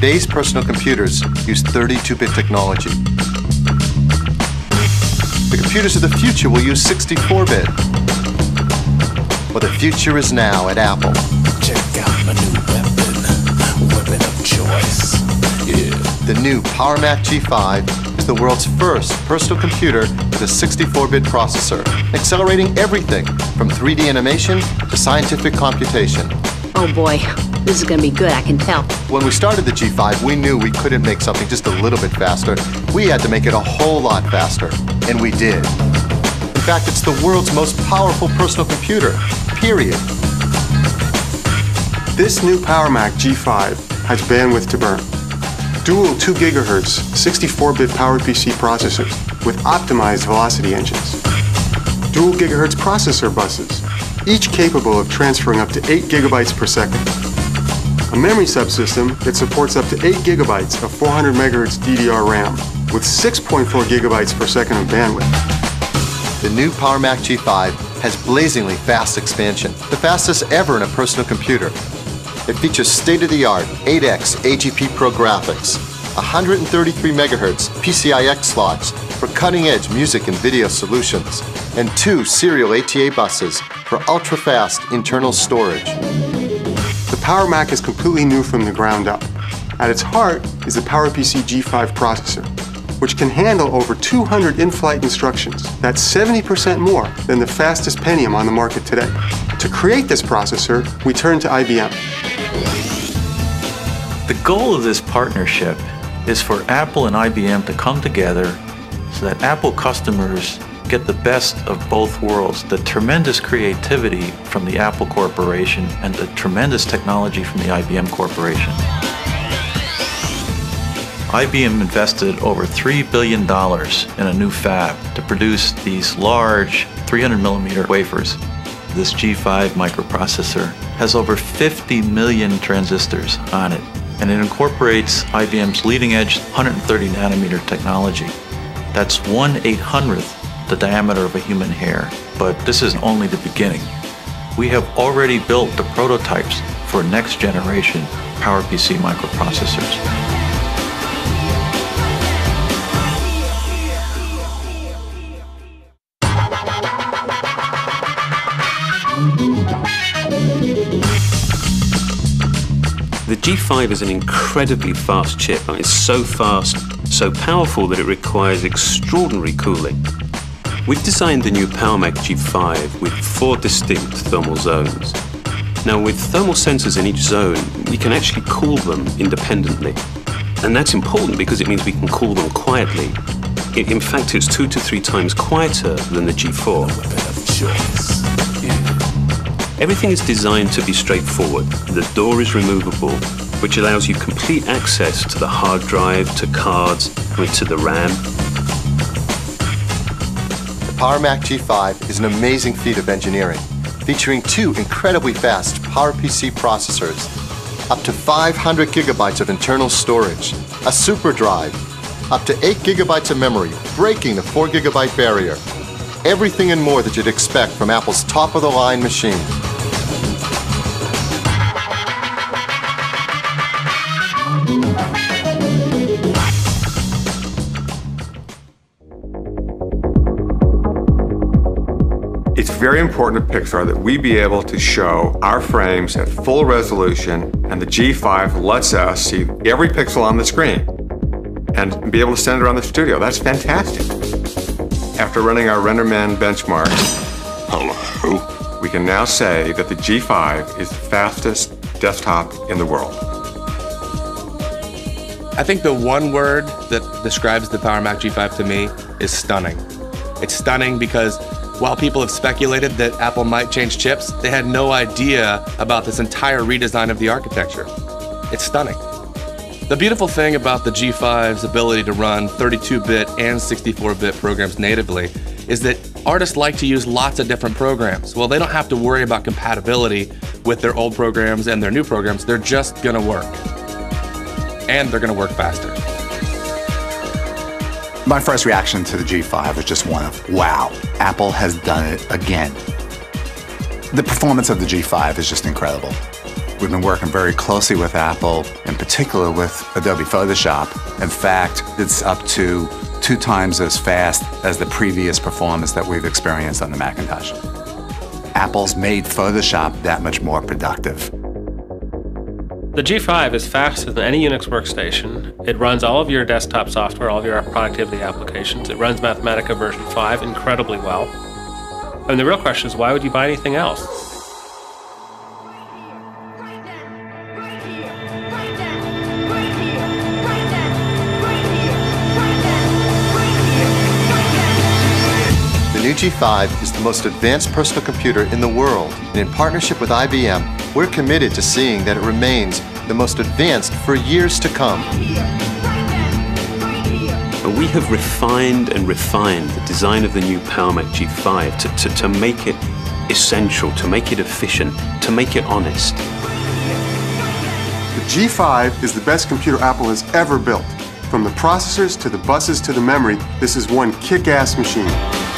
today's personal computers use 32-bit technology. The computers of the future will use 64-bit. Well, the future is now at Apple. Check out my new weapon, weapon of choice. Yeah. The new Power Mac G5 is the world's first personal computer with a 64-bit processor, accelerating everything from 3D animation to scientific computation. Oh boy, this is gonna be good, I can tell. When we started the G5, we knew we couldn't make something just a little bit faster. We had to make it a whole lot faster, and we did. In fact, it's the world's most powerful personal computer, period. This new Power Mac G5 has bandwidth to burn. Dual 2 GHz 64-bit PowerPC processors with optimized velocity engines. Dual gigahertz processor buses, each capable of transferring up to 8 gigabytes per second. A memory subsystem that supports up to 8 gigabytes of 400 megahertz DDR RAM with 6.4 gigabytes per second of bandwidth. The new Power Mac G5 has blazingly fast expansion, the fastest ever in a personal computer. It features state-of-the-art 8X AGP Pro graphics, 133 MHz PCIX slots for cutting-edge music and video solutions, and two serial ATA buses for ultra-fast internal storage. Power Mac is completely new from the ground up. At its heart is the PowerPC G5 processor, which can handle over 200 in-flight instructions. That's 70% more than the fastest Pentium on the market today. To create this processor, we turned to IBM. The goal of this partnership is for Apple and IBM to come together so that Apple customers get the best of both worlds the tremendous creativity from the Apple Corporation and the tremendous technology from the IBM Corporation. IBM invested over $3 billion in a new fab to produce these large 300 millimeter wafers. This G5 microprocessor has over 50 million transistors on it, and it incorporates IBM's leading edge 130 nanometer technology. That's 1 800th the diameter of a human hair, but this is only the beginning. We have already built the prototypes for next generation PowerPC microprocessors. The G5 is an incredibly fast chip. It's so fast, so powerful that it requires extraordinary cooling. We've designed the new PowerMac G5 with four distinct thermal zones. Now, with thermal sensors in each zone, we can actually cool them independently. And that's important because it means we can cool them quietly. In fact, it's two to three times quieter than the G4. Everything is designed to be straightforward. The door is removable, which allows you complete access to the hard drive, to cards, and to the RAM. The Power Mac G5 is an amazing feat of engineering, featuring two incredibly fast PowerPC processors, up to 500 gigabytes of internal storage, a super drive, up to 8 gigabytes of memory, breaking the 4 gigabyte barrier. Everything and more that you'd expect from Apple's top-of-the-line machine. Very important to Pixar that we be able to show our frames at full resolution, and the G5 lets us see every pixel on the screen and be able to send it around the studio. That's fantastic. After running our RenderMan benchmark, Hello. we can now say that the G5 is the fastest desktop in the world. I think the one word that describes the Power Mac G5 to me is stunning. It's stunning because while people have speculated that Apple might change chips, they had no idea about this entire redesign of the architecture. It's stunning. The beautiful thing about the G5's ability to run 32 bit and 64 bit programs natively is that artists like to use lots of different programs. Well, they don't have to worry about compatibility with their old programs and their new programs, they're just gonna work and they're to work faster. My first reaction to the G5 was just one of, wow, Apple has done it again. The performance of the G5 is just incredible. We've been working very closely with Apple, in particular with Adobe Photoshop. In fact, it's up to two times as fast as the previous performance that we've experienced on the Macintosh. Apple's made Photoshop that much more productive. The G5 is faster than any Unix workstation. It runs all of your desktop software, all of your productivity applications. It runs Mathematica version 5 incredibly well. Mean, the real question is why would you buy anything else? The new G5 is the most advanced personal computer in the world, and in partnership with IBM, we're committed to seeing that it remains the most advanced for years to come. We have refined and refined the design of the new PowerMac G5 to, to, to make it essential, to make it efficient, to make it honest. The G5 is the best computer Apple has ever built. From the processors to the buses to the memory, this is one kick-ass machine.